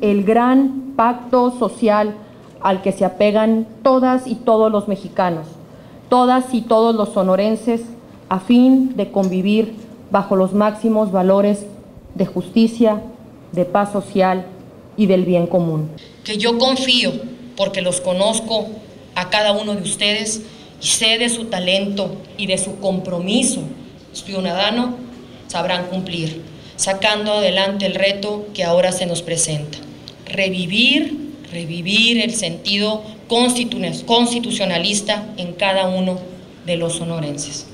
el gran pacto social al que se apegan todas y todos los mexicanos, todas y todos los sonorenses, a fin de convivir bajo los máximos valores de justicia, de paz social y del bien común. Que yo confío, porque los conozco a cada uno de ustedes y sé de su talento y de su compromiso ciudadano, sabrán cumplir sacando adelante el reto que ahora se nos presenta. Revivir, revivir el sentido constitucionalista en cada uno de los sonorenses.